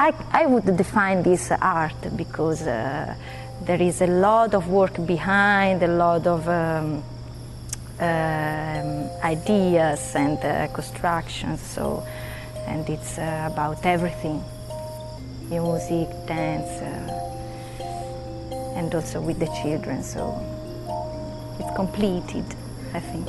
I, I would define this art because uh, there is a lot of work behind, a lot of um, um, ideas and uh, constructions. So, and it's uh, about everything: music, dance, uh, and also with the children. So it's completed, I think.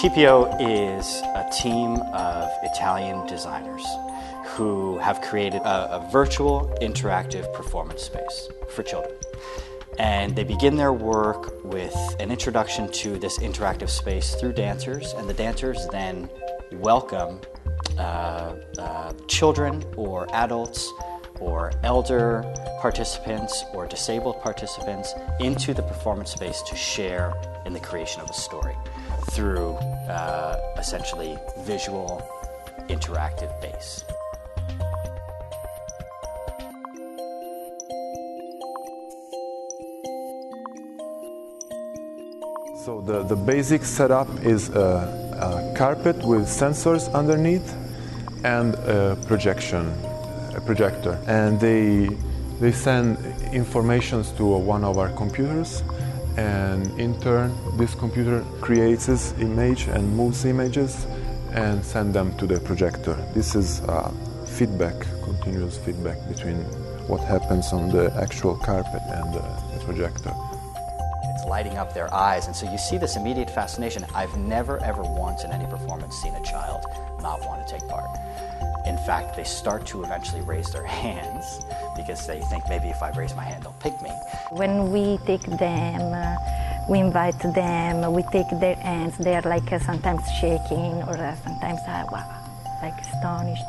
TPO is a team of Italian designers who have created a, a, virtual interactive performance space for children. And they begin their work with an introduction to this interactive space through dancers, and the dancers then welcome uh, uh, children or adults or elder participants or disabled participants into the performance space to share in the creation of a story through uh, essentially visual interactive base. So the, the basic setup is a, a carpet with sensors underneath and a projection, a projector. And they, they send informations to one of our computers and in turn this computer creates image and moves images and send them to the projector. This is uh, feedback, continuous feedback between what happens on the actual carpet and the projector. It's lighting up their eyes, and so you see this immediate fascination. I've never, ever once in any performance seen a child not want to take part. In fact, they start to eventually raise their hands because they think maybe if I raise my hand, they'll pick me. When we take them, uh, we invite them, we take their hands, they are like uh, sometimes shaking or uh, sometimes uh, wow, like astonished.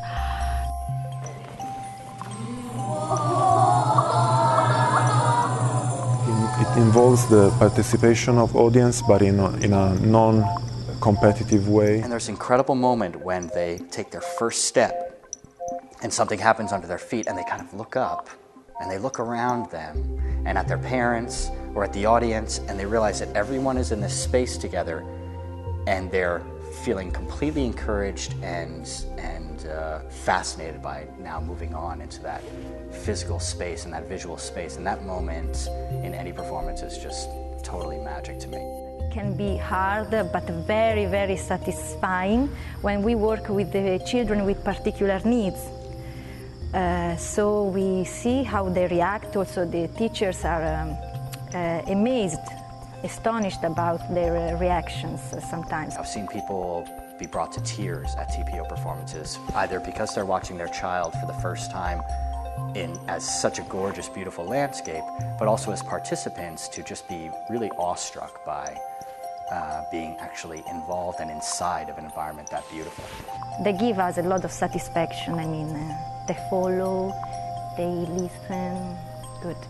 It involves the participation of audience, but in a, in a non competitive way. And there's an incredible moment when they take their first step and something happens under their feet and they kind of look up and they look around them and at their parents or at the audience and they realize that everyone is in this space together and they're feeling completely encouraged and and uh, fascinated by now moving on into that physical space and that visual space and that moment in any performance is just totally magic to me can be hard but very, very satisfying when we work with the children with particular needs. Uh, so we see how they react. Also, the teachers are um, uh, amazed, astonished about their uh, reactions sometimes. I've seen people be brought to tears at TPO performances, either because they're watching their child for the first time in as such a gorgeous, beautiful landscape, but also as participants to just be really awestruck by uh, being actually involved and inside of an environment that beautiful. They give us a lot of satisfaction. I mean, uh, they follow, they listen. Good.